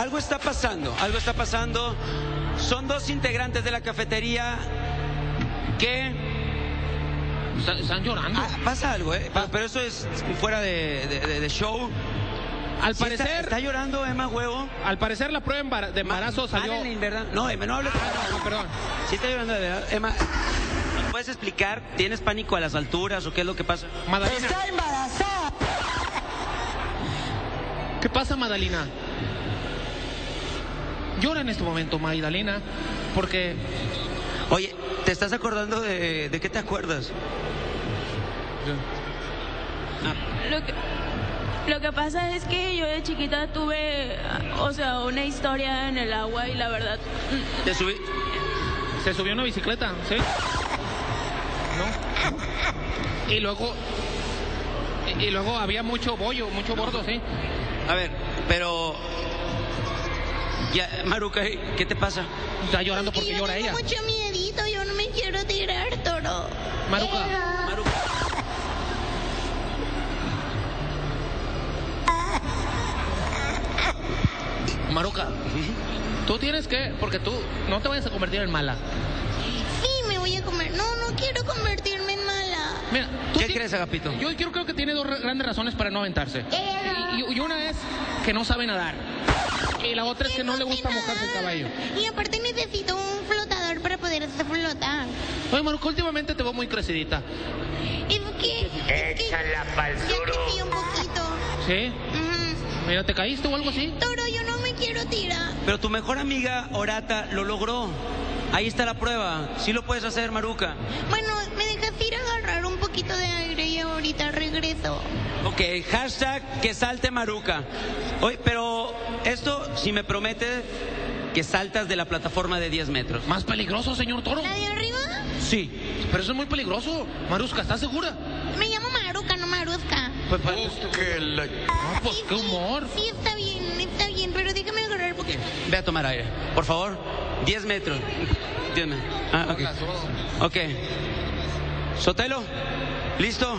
algo está pasando, algo está pasando. Son dos integrantes de la cafetería que Está- Están llorando. Ah, pasa algo, ¿eh? Pero, pero eso es fuera de, de- de- de show. Al Sí está- parecer, Está, llorando Emma Huevo. al parecer la prueba de embarazo salió. Madeline, ¿verdad? No, Emma, no hables. Ah, no, no, perdón. Sí está llorando de verdad. Emma, ¿nos puedes explicar? ¿Tienes pánico a las alturas o qué es lo que pasa? Madalina. embarazada. ¿Qué pasa, Madalina? Llora en este momento, Magdalena, porque Oye, ¿te estás acordando de, de qué te acuerdas? Lo que, lo que pasa es que yo de chiquita tuve, o sea, una historia en el agua y la verdad, Te subí. se subió una bicicleta, ¿sí? ¿No? Y luego, y, y luego había mucho bollo, mucho bordo, ¿sí? A ver, pero. Ya, Maruca, ¿qué te pasa? Está llorando porque yo llora tengo ella. mucho miedito, yo no me quiero tirar, toro. Maruca, Maruca. Maruca, tú tienes que, porque tú no te vayas a convertir en mala. Sí, me voy a comer. No, no quiero convertirme en mala. Mira, tú ¿Qué crees, Agapito? Yo creo, creo que tiene dos grandes razones para no aventarse. Y, y- y una es que no sabe nadar. Y la otra es que no le gusta mojarse el caballo. Y aparte necesito un flotador para poder hacer flotar. Oye, Maruca, últimamente te veo muy crecidita. Es que... Es que Échala pa'l ya duro. crecí un poquito. ¿Sí? Mira, ¿te caíste o algo así? Toro, yo no me quiero tirar. Pero tu mejor amiga Orata lo logró. Ahí está la prueba. Sí lo puedes hacer, Maruca. Bueno, me dejas ir a agarrar un poquito de aire y ahorita regreso. Ok, hashtag que salte Maruca. Oye, pero esto, si me promete que saltas de la plataforma de 10 metros. Más peligroso, señor Toro. ¿La de arriba? Sí. Pero eso es muy peligroso. Marusca, ¿estás segura? Me llamo Maruca, no Maruzca. Pues, pues, no, pues Sí, qué sí, humor. Sí, está bien, está bien, pero déjame agarrar poquito. Ve a tomar aire. Por favor. 10 metros. 10 metros. Ah, ok. Ok. Sotelo. ¿Listo?